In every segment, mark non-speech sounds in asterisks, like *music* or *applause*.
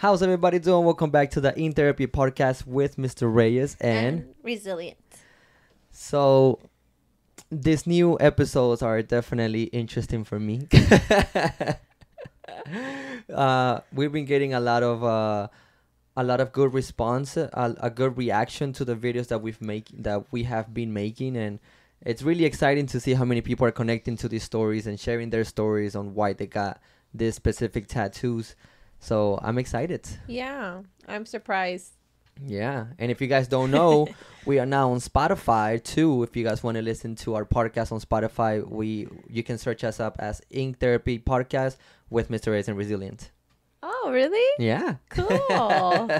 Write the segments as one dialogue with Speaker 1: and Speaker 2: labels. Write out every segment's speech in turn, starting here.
Speaker 1: How's everybody doing? Welcome back to the Ink Therapy podcast with Mr. Reyes. And,
Speaker 2: resilient.
Speaker 1: so these new episodes are definitely interesting for me. *laughs* uh, we've been getting a lot of uh, a lot of good response, a, a good reaction to the videos that we've make that we have been making, and it's really exciting to see how many people are connecting to these stories and sharing their stories on why they got these specific tattoos. So I'm excited.
Speaker 2: Yeah, I'm surprised.
Speaker 1: Yeah, and if you guys don't know, *laughs* we are now on Spotify too. If you guys want to listen to our podcast on Spotify, we you can search us up as Ink Therapy Podcast with Mr. And Resilient.
Speaker 2: Oh, really?
Speaker 1: Yeah.
Speaker 2: Cool.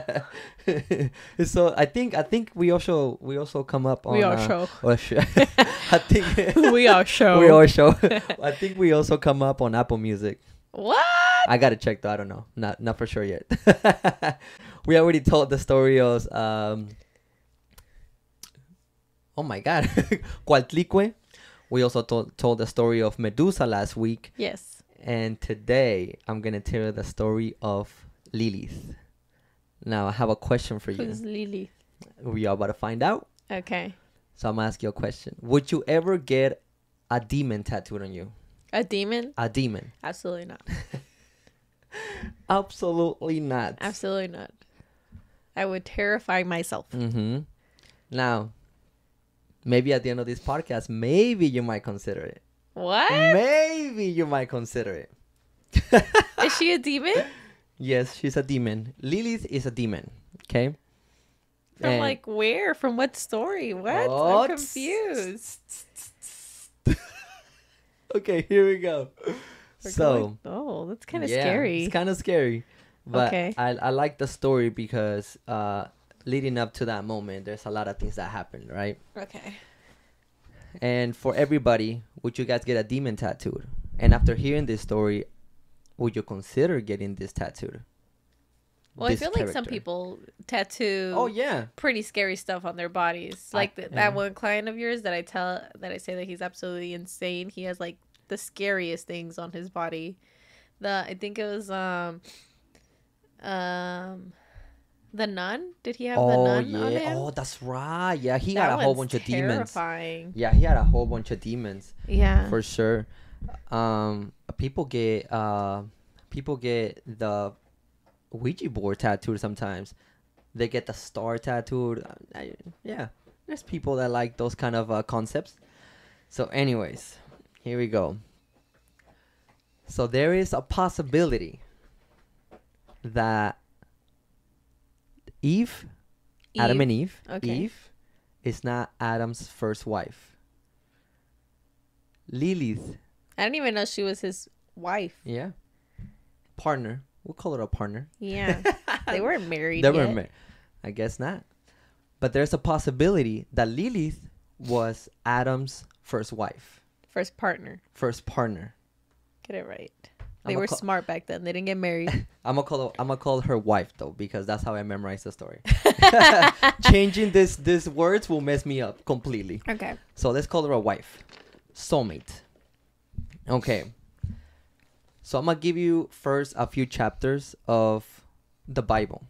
Speaker 2: *laughs*
Speaker 1: so I think I think we also we also come up on
Speaker 2: we all
Speaker 1: uh,
Speaker 2: show.
Speaker 1: well, sh- *laughs* I think
Speaker 2: we all show.
Speaker 1: we all show. I think we also come up on Apple Music.
Speaker 2: What?
Speaker 1: I gotta check though. I don't know. Not not for sure yet. *laughs* we already told the story of um. Oh my God, *laughs* Coatlicue. We also told told the story of Medusa last week,
Speaker 2: Yes.
Speaker 1: and today I'm gonna tell the story of Lilith. Now I have a question for you.
Speaker 2: Who's Lily?
Speaker 1: We are about to find out.
Speaker 2: Okay.
Speaker 1: So I'm gonna ask you a question. Would you ever get a demon tattooed on you?
Speaker 2: A demon?
Speaker 1: A demon?
Speaker 2: Absolutely not. *laughs*
Speaker 1: Absolutely not.
Speaker 2: Absolutely not. I would terrify myself.
Speaker 1: Mm-hmm. Now, maybe at the end of this podcast, maybe you might consider it.
Speaker 2: What?
Speaker 1: Maybe you might consider it. *laughs*
Speaker 2: Is she a demon?
Speaker 1: Yes, she's a demon. Lilith is a demon. Okay.
Speaker 2: From
Speaker 1: And-
Speaker 2: like where? From what story? What?
Speaker 1: What?
Speaker 2: I'm confused. *laughs*
Speaker 1: Okay, here we go.
Speaker 2: We're
Speaker 1: so
Speaker 2: going- oh, that's kind of
Speaker 1: yeah,
Speaker 2: scary.
Speaker 1: It's kind of scary, but
Speaker 2: Okay.
Speaker 1: I I like the story because uh, leading up to that moment, there's a lot of things that happened, right?
Speaker 2: okay.
Speaker 1: And for everybody, would you guys get a demon tattooed? And after hearing this story, would you consider getting this tattooed?
Speaker 2: Well,
Speaker 1: This
Speaker 2: I feel like some people tattoo
Speaker 1: Oh yeah.
Speaker 2: pretty scary stuff on their bodies.
Speaker 1: I-
Speaker 2: Like th-
Speaker 1: yeah.
Speaker 2: that one client of yours that I tell that I say that he's absolutely insane. He has like the scariest things on his body. The I think it was um um the nun. Did he have the
Speaker 1: Oh
Speaker 2: nun on
Speaker 1: yeah.
Speaker 2: him?
Speaker 1: Oh, that's right. Yeah, he
Speaker 2: That
Speaker 1: got a whole bunch of demons.
Speaker 2: terrifying.
Speaker 1: Yeah, he had a whole bunch of demons
Speaker 2: Yeah.
Speaker 1: for sure. Um, people get uh, people get the Ouija board tattooed sometimes. They get the star tattooed. I- yeah, there's people that like those kind of uh, concepts. So, anyways, here we go. So there is a possibility that Eve, Adam and Eve,
Speaker 2: Okay.
Speaker 1: Eve, is not Adam's first wife. Lilith,
Speaker 2: I didn't even know she was his wife.
Speaker 1: yeah, partner. We'll call it a partner.
Speaker 2: Yeah. *laughs* they weren't married
Speaker 1: They
Speaker 2: yet.
Speaker 1: were married. I guess not. But there's a possibility that Lilith was Adam's first wife,
Speaker 2: First partner.
Speaker 1: first partner.
Speaker 2: Get it right. They
Speaker 1: I'ma
Speaker 2: were
Speaker 1: call-
Speaker 2: smart back then. They didn't get married. *laughs*
Speaker 1: I'm gonna call I'm gonna call her wife though because that's how I memorize the story. *laughs* *laughs* Changing this these words will mess me up completely.
Speaker 2: okay.
Speaker 1: So let's call her a wife. Soulmate. Okay. So I'm to give you first a few chapters of the Bible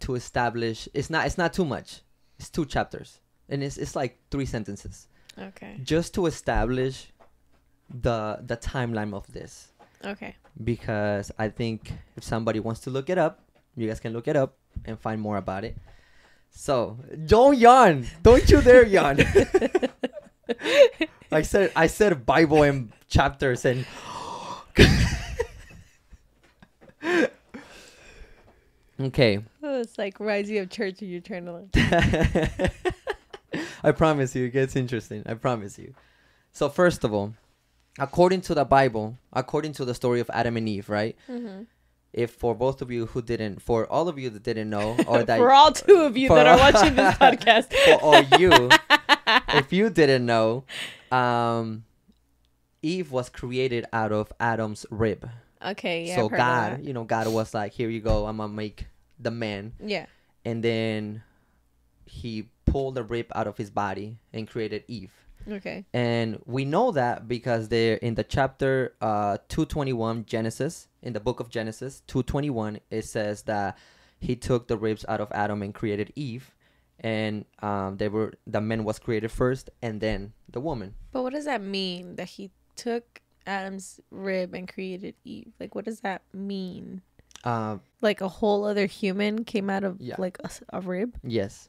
Speaker 1: to establish it's not it's not too much. It's two chapters. And it's it's like three sentences
Speaker 2: Okay.
Speaker 1: just to establish the the timeline of this
Speaker 2: Okay.
Speaker 1: because I think if somebody wants to look it up, you guys can look it up and find more about it. So, don't yawn. Don't you dare yawn. *laughs* I said I said Bible and chapters and *gasps* Okay.
Speaker 2: Oh, it's like rising of church and you're trying to
Speaker 1: I promise you it gets interesting. I promise you. So first of all, according to the Bible, according to the story of Adam and Eve, right?
Speaker 2: mm-hmm.
Speaker 1: If for both of you who didn't, for all of you that didn't know, or *laughs* that
Speaker 2: for all two of you that are *laughs* watching this podcast.
Speaker 1: for all you, *laughs* if you didn't know, um, Eve was created out of Adam's rib.
Speaker 2: okay, yeah.
Speaker 1: so
Speaker 2: I've heard of
Speaker 1: God, you know, God was like, "Here you go, I'm gonna make the man,"
Speaker 2: Yeah.
Speaker 1: and then he pulled the rib out of his body and created Eve.
Speaker 2: Okay.
Speaker 1: And we know that because they're in the chapter uh 221 Genesis. in the book of Genesis 2:21 it says that he took the ribs out of Adam and created Eve and um they were the man was created first and then the woman.
Speaker 2: But what does that mean that he took Adam's rib and created Eve? Like, what does that mean?
Speaker 1: Uh
Speaker 2: Like a whole other human came out of
Speaker 1: Yeah.
Speaker 2: like a rib?
Speaker 1: yes.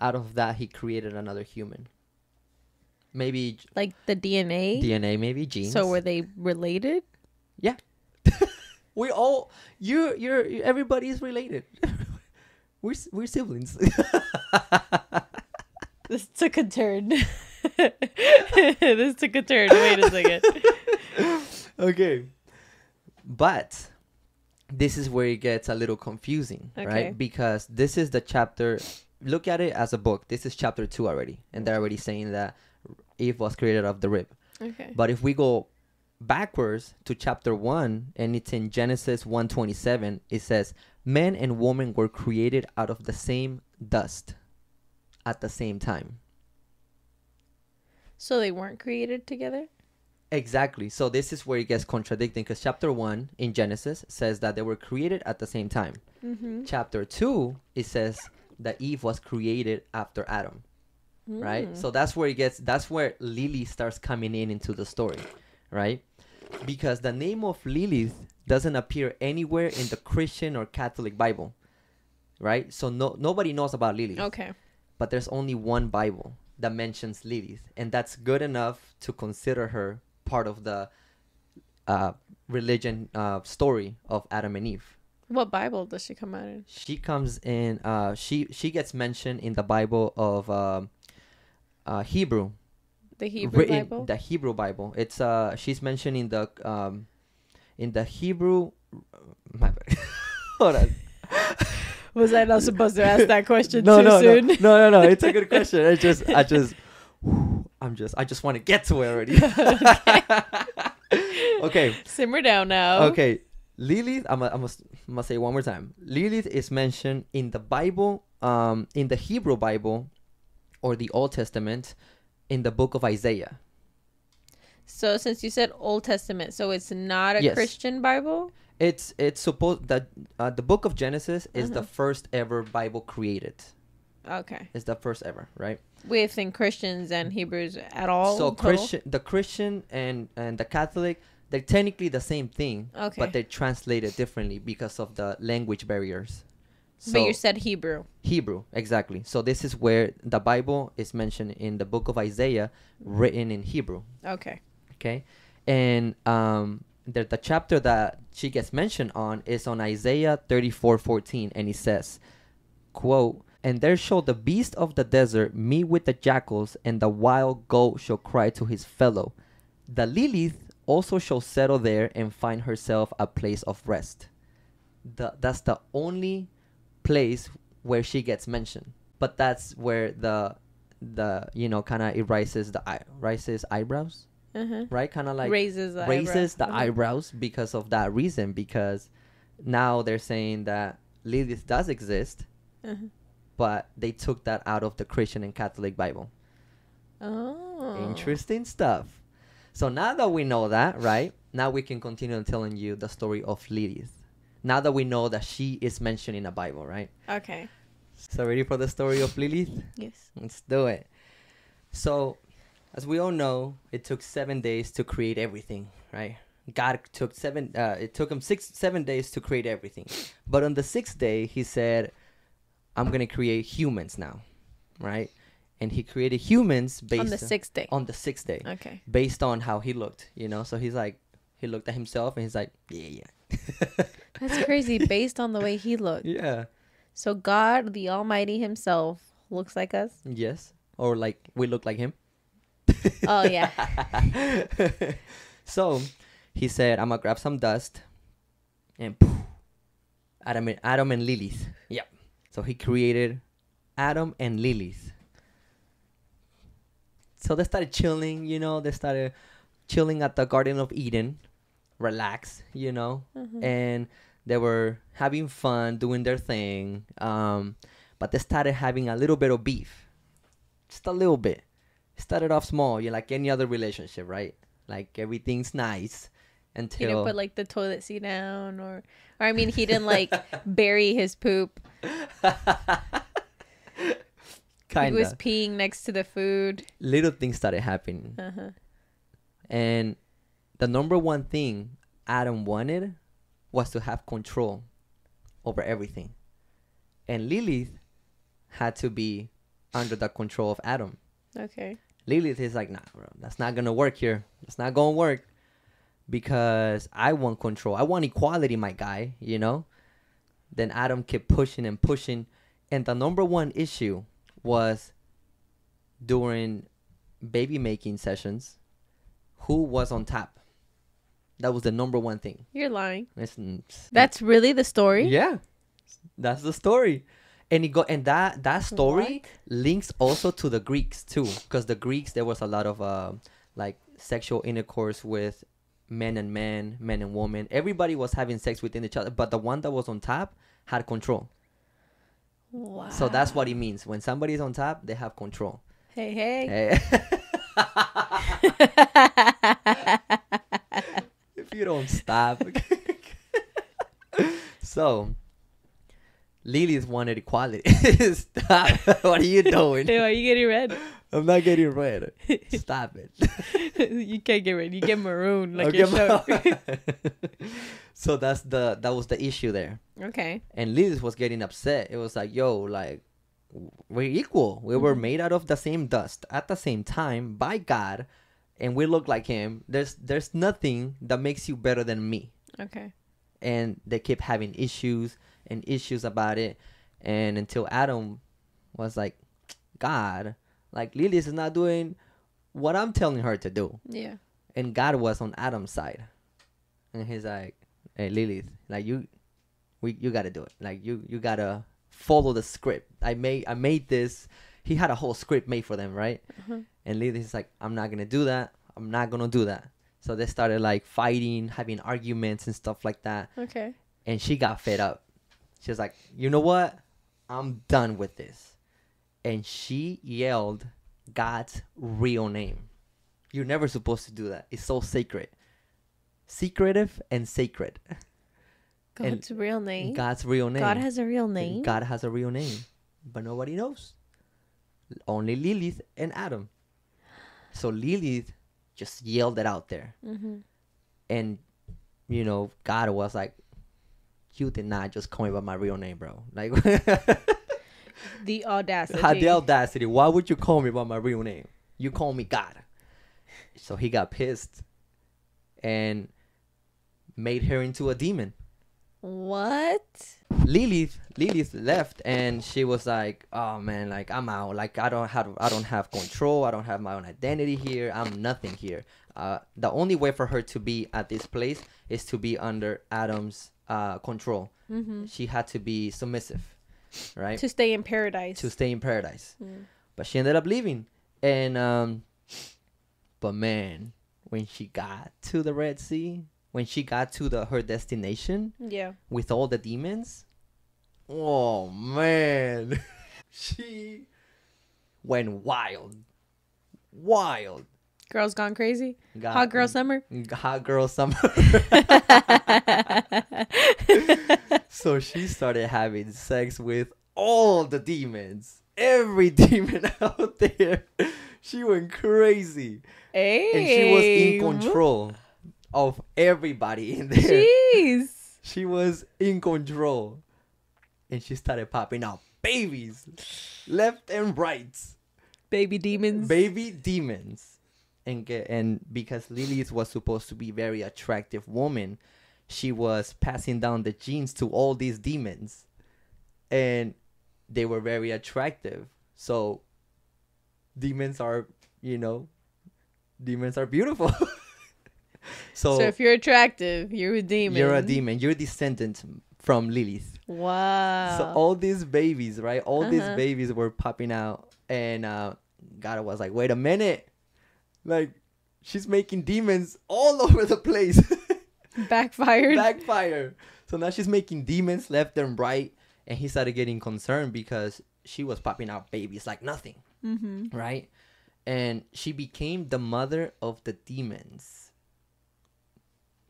Speaker 1: Out of that he created another human. Maybe
Speaker 2: Like the DNA?
Speaker 1: DNA, maybe genes.
Speaker 2: So were they related? Yeah. *laughs*
Speaker 1: we all you you're you- everybody's related. *laughs* we're we're siblings. *laughs*
Speaker 2: This took a turn. this took a turn. Wait a second.
Speaker 1: okay. But this is where it gets a little confusing,
Speaker 2: Okay.
Speaker 1: right? Because this is the chapter look at it as a book. This is chapter 2 already, and they're already saying that Eve was created of the rib.
Speaker 2: Okay.
Speaker 1: But if we go backwards to chapter 1 and it's in Genesis 1:27, it says men and woman were created out of the same dust at the same time.
Speaker 2: So they weren't created together?
Speaker 1: Exactly. So this is where it gets contradicting because chapter 1 in Genesis says that they were created at the same time.
Speaker 2: Mm-hmm.
Speaker 1: Chapter 2 it says that Eve was created after Adam, right?
Speaker 2: Mm.
Speaker 1: So that's where it gets that's where Lily starts coming in into the story, right? Because the name of Lilith doesn't appear anywhere in the Christian or Catholic Bible. Right? So no nobody knows about Lilith
Speaker 2: Okay.
Speaker 1: but there's only one Bible that mentions Lilith, and that's good enough to consider her part of the uh, religion uh, story of Adam and Eve.
Speaker 2: What Bible does she come out in?
Speaker 1: She comes in. Uh, she she gets mentioned in the Bible of um uh, Hebrew,
Speaker 2: The Hebrew
Speaker 1: written-
Speaker 2: Bible?
Speaker 1: the Hebrew Bible. It's uh she's mentioned in the um in the Hebrew. *laughs* Hold on. *laughs*
Speaker 2: Was I not supposed to ask that question
Speaker 1: no,
Speaker 2: too
Speaker 1: no,
Speaker 2: soon?
Speaker 1: No, no, no, no. It's a good *laughs* question. I just, I just, *sighs* I'm just, I just want to get to it already. okay,
Speaker 2: Simmer down now.
Speaker 1: okay. Lilith, I'm, gonna- I'm, gonna- I'm gonna say one more time. Lilith is mentioned in the Bible, um, in the Hebrew Bible, or the Old Testament, in the book of Isaiah.
Speaker 2: So since you said Old Testament, so it's not a
Speaker 1: Yes.
Speaker 2: Christian Bible?
Speaker 1: It's, it's supposed that uh, the book of Genesis is the
Speaker 2: Uh-huh.
Speaker 1: first ever Bible created.
Speaker 2: Okay.
Speaker 1: It's the first ever, right?
Speaker 2: Within Christians and Hebrews at all?
Speaker 1: so? Christian, the Christian and and the Catholic, they're technically the same thing,
Speaker 2: Okay.
Speaker 1: but they're translated differently because of the language barriers. So
Speaker 2: but you said Hebrew.
Speaker 1: Hebrew, exactly. So this is where the Bible is mentioned in the book of Isaiah, written in Hebrew.
Speaker 2: Okay.
Speaker 1: Okay, and um, the the chapter that she gets mentioned on is on Isaiah thirty four fourteen, and he says, "quote." And there shall the beast of the desert meet with the jackals, and the wild goat shall cry to his fellow. The Lilith also shall settle there and find herself a place of rest. The, that's the only place where she gets mentioned. But that's where the the you know kind of erases the eye raises eyebrows,
Speaker 2: Uh-huh.
Speaker 1: right? Kind of like
Speaker 2: raises the
Speaker 1: raises the.
Speaker 2: Uh-huh.
Speaker 1: eyebrows because of that reason. Because now they're saying that Lilith does exist,
Speaker 2: Uh-huh.
Speaker 1: but they took that out of the Christian and Catholic Bible.
Speaker 2: Oh.
Speaker 1: Interesting stuff. So now that we know that, right? Now we can continue telling you the story of Lilith. Now that we know that she is mentioned in the Bible, right?
Speaker 2: Okay.
Speaker 1: So ready for the story of Lilith?
Speaker 2: Yes.
Speaker 1: Let's do it. So, as we all know, it took seven days to create everything, right? God took seven. Uh, it took him six, seven days to create everything, but on the sixth day, he said, "I'm gonna create humans now," right? And he created humans based
Speaker 2: On the sixth day.
Speaker 1: on the sixth day,
Speaker 2: Okay.
Speaker 1: based on how he looked, you know. So he's like, he looked at himself and he's like, "Yeah, yeah, *laughs*
Speaker 2: That's crazy based on the way he looked.
Speaker 1: yeah,
Speaker 2: So God, the Almighty himself, looks like us?
Speaker 1: yes," or like we look like him.
Speaker 2: Oh, yeah. *laughs*
Speaker 1: so he said, I'm gonna grab some dust and poof, Adam and Adam and Lilith. Yep. So he created Adam and Lilith. So they started chilling, you know, they started chilling at the Garden of Eden, relax, you know,
Speaker 2: Mhm.
Speaker 1: and they were having fun, doing their thing. Um, but they started having a little bit of beef, just a little bit. Started off small, you like any other relationship, right? Like everything's nice,
Speaker 2: He
Speaker 1: until
Speaker 2: didn't put like the toilet seat down, or, or I mean, he didn't like *laughs* bury his poop. *laughs*
Speaker 1: kind
Speaker 2: He was peeing next to the food.
Speaker 1: little things started happening.
Speaker 2: Uh-huh.
Speaker 1: And the number one thing Adam wanted was to have control over everything. And Lilith had to be under the control of Adam.
Speaker 2: Okay.
Speaker 1: Lilith is like, nah, bro, that's not gonna work here. That's not gonna work because I want control. I want equality, my guy. You know. Then Adam kept pushing and pushing, and the number one issue was during baby making sessions, who was on top. That was the number one thing.
Speaker 2: You're lying.
Speaker 1: Listen,
Speaker 2: That's really the story.
Speaker 1: yeah, that's the story, and it go and that that story links also to the Greeks too, because the Greeks there was a lot of uh, like sexual intercourse with men and men, men and women. Everybody was having sex within each other, but the one that was on top had control.
Speaker 2: Wow.
Speaker 1: So that's what it means. When somebody's on top, they have control.
Speaker 2: Hey, hey.
Speaker 1: Hey. *laughs* if you don't stop. *laughs* so, Lilith wanted equality. *laughs* stop. what are you doing?
Speaker 2: Hey, are you getting red?
Speaker 1: I'm not getting red. *laughs* Stop it. *laughs*
Speaker 2: you can't get red. You get maroon like
Speaker 1: Okay,
Speaker 2: your show. *laughs*
Speaker 1: so that's the that was the issue there.
Speaker 2: okay.
Speaker 1: And Liz was getting upset. It was like, yo, like we're equal. We were
Speaker 2: Mhm.
Speaker 1: made out of the same dust at the same time by God, and we look like Him. There's there's nothing that makes you better than me.
Speaker 2: Okay.
Speaker 1: And they kept having issues and issues about it, and until Adam was like, God, like Lilith is not doing what I'm telling her to do
Speaker 2: Yeah.
Speaker 1: and God was on Adam's side, and he's like, "Hey Lilith, like you, we you gotta do it. Like you you gotta follow the script. I made I made this. He had a whole script made for them, right?
Speaker 2: Uh-huh.
Speaker 1: And Lilith is like, I'm not gonna do that. I'm not gonna do that. So they started like fighting, having arguments and stuff like that.
Speaker 2: Okay.
Speaker 1: And she got fed up. She was like, you know what? I'm done with this. And she yelled God's real name. You're never supposed to do that. It's so sacred. Secretive and sacred. *laughs* And
Speaker 2: God's real name.
Speaker 1: God's real name.
Speaker 2: God has a real name.
Speaker 1: God has a real name. But nobody knows. Only Lilith and Adam. So Lilith just yelled it out there.
Speaker 2: Mm-hmm.
Speaker 1: And, you know, God was like, you did not just call me by my real name, bro. Like, *laughs*
Speaker 2: The audacity.
Speaker 1: had the audacity. Why would you call me by my real name? You call me God. So he got pissed and made her into a demon.
Speaker 2: What?
Speaker 1: Lilith Lilith left and she was like, "Oh man, like I'm out. Like I don't have I don't have control. I don't have my own identity here. I'm nothing here. Uh, the only way for her to be at this place is to be under Adam's uh, control.
Speaker 2: Mm-hmm.
Speaker 1: She had to be submissive, right?
Speaker 2: To stay in paradise.
Speaker 1: to stay in paradise.
Speaker 2: Mm.
Speaker 1: But she ended up leaving. And um but man, when she got to the Red Sea, when she got to the her destination
Speaker 2: Yeah.
Speaker 1: with all the demons, oh man. *laughs* she went wild. Wild.
Speaker 2: Girls gone crazy.
Speaker 1: Got-
Speaker 2: Hot girl summer.
Speaker 1: Hot girl summer. *laughs* so she started having sex with all the demons. Every demon *laughs* out there. She went crazy.
Speaker 2: hey.
Speaker 1: And she was in control of everybody in there.
Speaker 2: Jeez. *laughs*
Speaker 1: She was in control. And she started popping out babies left and right.
Speaker 2: Baby demons.
Speaker 1: Baby demons. And get, and because Lilith was supposed to be very attractive woman, she was passing down the genes to all these demons. And they were very attractive. So demons are, you know, demons are beautiful. *laughs* so,
Speaker 2: so if you're attractive, you're a demon.
Speaker 1: you're a demon. You're descendant from Lilith.
Speaker 2: Wow.
Speaker 1: So all these babies, right? All these
Speaker 2: Uh-huh.
Speaker 1: babies were popping out, and uh, God was like, "Wait a minute, like she's making demons all *laughs* over the place." *laughs*
Speaker 2: Backfired.
Speaker 1: Backfire. So now she's making demons left and right, and he started getting concerned because she was popping out babies like nothing,
Speaker 2: mm-hmm.
Speaker 1: right? And she became the mother of the demons.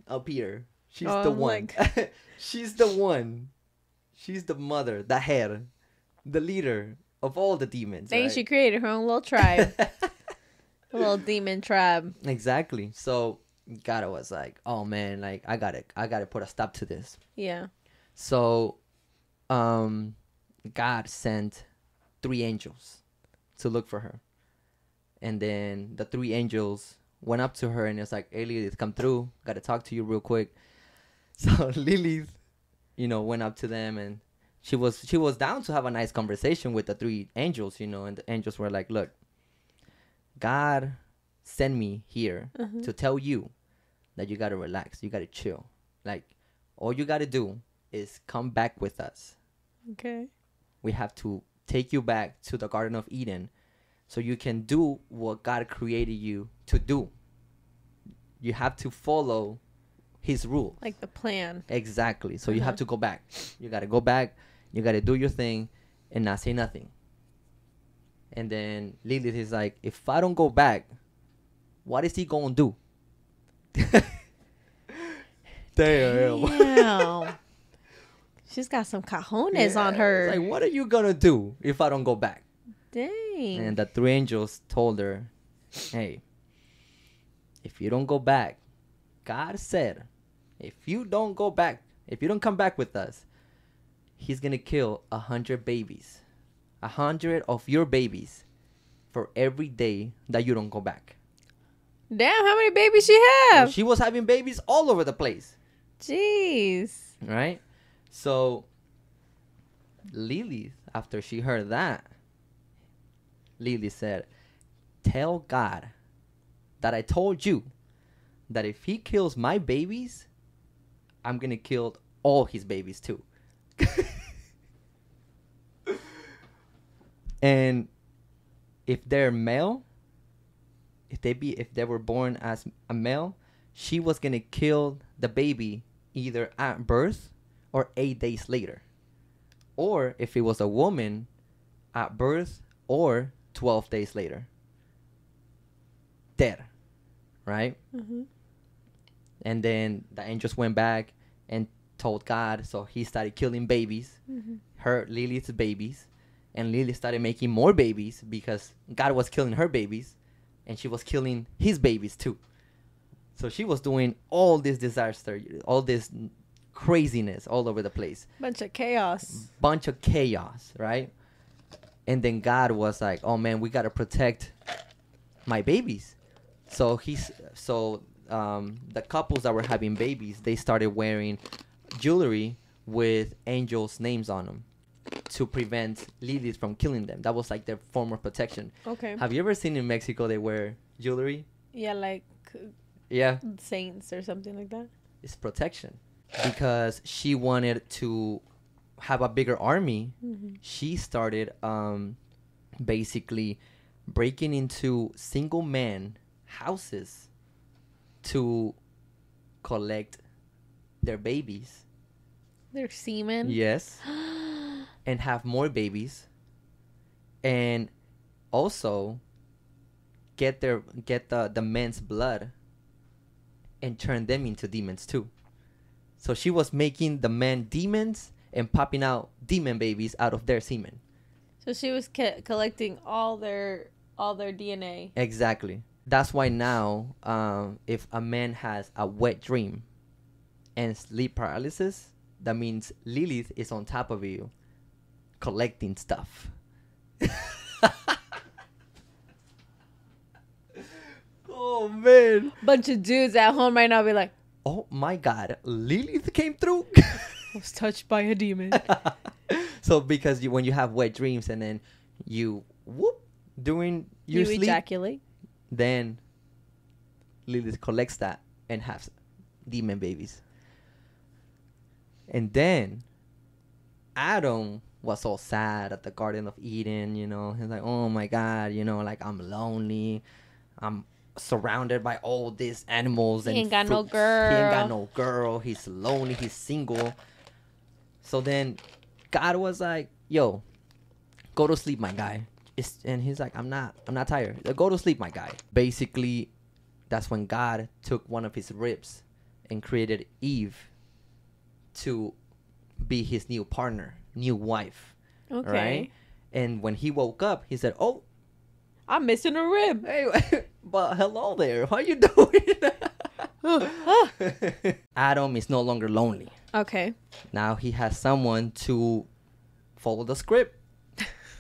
Speaker 1: up here. She's
Speaker 2: Oh,
Speaker 1: the one. *laughs* She's the one. She's the mother, the head, the leader of all the demons.
Speaker 2: Then
Speaker 1: right?
Speaker 2: she created her own little tribe, little demon tribe.
Speaker 1: exactly. So God was like, "Oh man, like I gotta, I gotta put a stop to this."
Speaker 2: Yeah.
Speaker 1: So, um, God sent three angels to look for her, and then the three angels went up to her and it's like, "Hey, Lilith, come through. Got to talk to you real quick." *laughs* So Lilith, you know, went up to them and she was she was down to have a nice conversation with the three angels, you know, and the angels were like, "Look, God sent me here
Speaker 2: Uh-huh.
Speaker 1: to tell you that you gotta relax, you gotta chill. Like, all you gotta do is come back with us.
Speaker 2: Okay.
Speaker 1: We have to take you back to the Garden of Eden so you can do what God created you to do. You have to follow His rule.
Speaker 2: Like the plan.
Speaker 1: Exactly. So you have
Speaker 2: Uh-huh.
Speaker 1: to go back. You gotta go back, you gotta do your thing, and not say nothing. And then Lilith is like, if I don't go back, what is he gonna do? *laughs* Damn.
Speaker 2: Damn. She's got some cajones on her.
Speaker 1: Like, what are you gonna do if I don't go back?
Speaker 2: Dang.
Speaker 1: And the three angels told her, Hey, if you don't go back, God said, if you don't go back, if you don't come back with us, He's gonna kill a hundred babies. A hundred of your babies for every day that you don't go back.
Speaker 2: Damn, how many babies she have?
Speaker 1: She was having babies all over the place.
Speaker 2: Jeez.
Speaker 1: right? So Lily, after she heard that, Lily said, Tell God that I told you that if he kills my babies, I'm gonna kill all his babies too. *laughs* and if they're male, if they be if they were born as a male, she was gonna kill the baby either at birth or eight days later. Or if it was a woman, at birth or 12 days later. Dead. Right?
Speaker 2: Mhm.
Speaker 1: And then the angels went back and told God, so he started killing babies,
Speaker 2: Mhm.
Speaker 1: her Lilith's babies, and Lily started making more babies because God was killing her babies, and she was killing his babies too. So she was doing all this disaster, all this craziness all over the place,
Speaker 2: Bunch of chaos.
Speaker 1: bunch of chaos, right? And then God was like, "Oh man, we gotta protect my babies." So he's so um, the couples that were having babies, they started wearing jewelry with angels' names on them to prevent Lilith from killing them. That was like their form of protection.
Speaker 2: Okay.
Speaker 1: Have you ever seen in Mexico they wear jewelry?
Speaker 2: Yeah, like
Speaker 1: Yeah,
Speaker 2: saints or something like that.
Speaker 1: it's protection because she wanted to have a bigger army.
Speaker 2: Mhm.
Speaker 1: She started um, basically breaking into single man houses to collect their babies.
Speaker 2: They're semen.
Speaker 1: Yes. *gasps* *gasps* and have more babies and also get their get the the men's blood and turn them into demons too. So she was making the men demons and popping out demon babies out of their semen.
Speaker 2: So she was collecting all their all their DNA.
Speaker 1: exactly. That's why now um, if a man has a wet dream and sleep paralysis that means lilith is on top of you collecting stuff oh man
Speaker 2: Bunch of dudes at home right now be like,
Speaker 1: oh my god lilith came through
Speaker 2: I was touched by a demon. *laughs*
Speaker 1: so because you, when you have wet dreams and then you whoop during your
Speaker 2: you
Speaker 1: sleep
Speaker 2: ejaculate.
Speaker 1: then Lilith collects that and has demon babies. And then Adam was so sad at the Garden of Eden, you know. He's like, oh my God, you know, like I'm lonely. I'm surrounded by all these animals
Speaker 2: He
Speaker 1: and
Speaker 2: ain't got no
Speaker 1: fruits. He ain't got no girl. He's lonely. He's single. So then God was like, yo, go to sleep, my guy. It's, and he's like, I'm not, I'm not tired. Go to sleep, my guy. Basically, that's when God took one of his ribs and created Eve to be his new partner, new wife.
Speaker 2: Okay.
Speaker 1: Right? And when he woke up, he said, "Oh,
Speaker 2: I'm missing a rib. *laughs*
Speaker 1: hey, but hello there. How you *laughs* doing?" *sighs* Adam is no longer lonely.
Speaker 2: okay.
Speaker 1: Now he has someone to follow the script.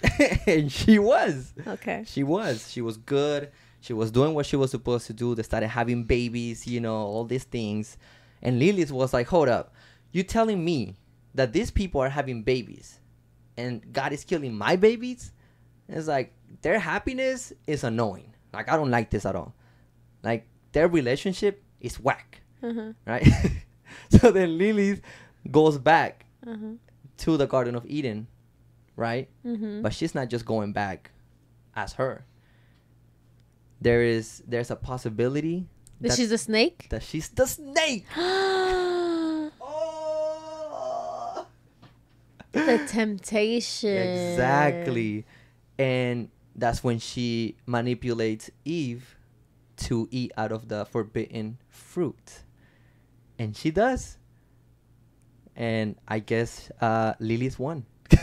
Speaker 1: *laughs* and she was.
Speaker 2: Okay.
Speaker 1: She was. She was good. She was doing what she was supposed to do. They started having babies, you know, all these things. And Lilith was like, hold up. You telling me that these people are having babies and God is killing my babies? It's like their happiness is annoying. Like I don't like this at all. Like their relationship is whack.
Speaker 2: Uh-huh.
Speaker 1: Right? *laughs* so then Lilith goes back
Speaker 2: Uh-huh.
Speaker 1: to the Garden of Eden, right?
Speaker 2: Mm-hmm.
Speaker 1: but she's not just going back as her there is there's a possibility
Speaker 2: That
Speaker 1: that,
Speaker 2: she's a snake?
Speaker 1: that she's the snake *gasps* *gasps*
Speaker 2: the
Speaker 1: oh
Speaker 2: temptation.
Speaker 1: exactly. And that's when she manipulates eve to eat out of the forbidden fruit. And she does. And i guess uh lilith won. *laughs*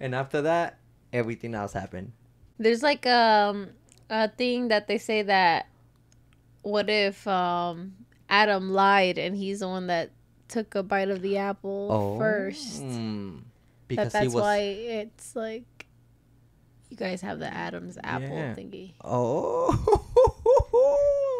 Speaker 1: And after that everything else happened.
Speaker 2: There's like um a thing that they say that what if um Adam lied and he's the one that took a bite of the apple first?
Speaker 1: mm,
Speaker 2: That that's
Speaker 1: he was
Speaker 2: why it's like you guys have the Adam's apple
Speaker 1: Yeah.
Speaker 2: thingy.
Speaker 1: oh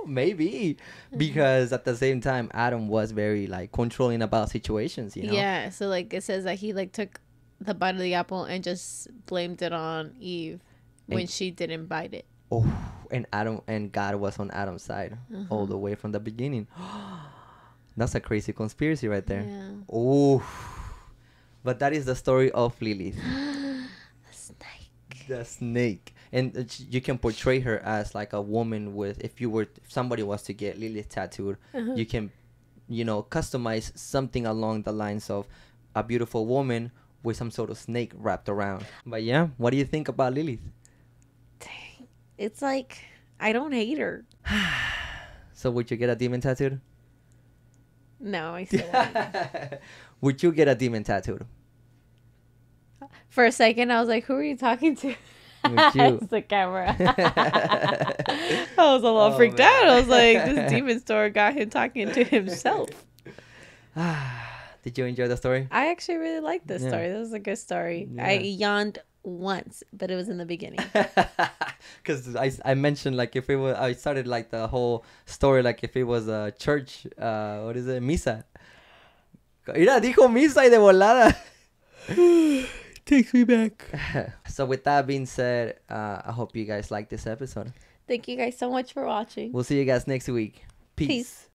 Speaker 1: *laughs* maybe
Speaker 2: Mm-hmm.
Speaker 1: because at the same time adam was very like controlling about situations you know
Speaker 2: Yeah, so like it says that he like took the bite of the apple and just blamed it on Eve when she didn't bite it.
Speaker 1: oh and adam and god was on adam's side
Speaker 2: Uh-huh.
Speaker 1: all the way from the beginning *gasps* *gasps* that's a crazy conspiracy right there
Speaker 2: Yeah.
Speaker 1: oh but that is the story of lilith *gasps*
Speaker 2: The snake.
Speaker 1: the snake and uh, you can portray her as like a woman with if you were if somebody was to get lilith tattooed
Speaker 2: Uh-huh.
Speaker 1: you can you know customize something along the lines of a beautiful woman with some sort of snake wrapped around but yeah what do you think about lilith
Speaker 2: Dang. It's like I don't hate her. *sighs*
Speaker 1: so would you get a demon tattooed
Speaker 2: No, I *laughs* still won't.
Speaker 1: would you get a demon tattooed
Speaker 2: For a second, I was like, "Who are you talking to?" It's *laughs* the camera. *laughs* I was a little
Speaker 1: Oh,
Speaker 2: freaked out. I was like, "This demon store got him talking to himself." *sighs*
Speaker 1: Ah, did you enjoy the story
Speaker 2: I actually really liked this
Speaker 1: Yeah.
Speaker 2: story. This was a good story. I yawned once, but it was in the beginning. *laughs*
Speaker 1: because I, I mentioned like if it was I started like the whole story like if it was a church uh what is it misa mira dijo misa y de volada *sighs* takes me back *laughs* so with that being said uh I hope you guys like this episode
Speaker 2: Thank you guys so much for watching.
Speaker 1: we'll see you guys next week peace.
Speaker 2: Peace.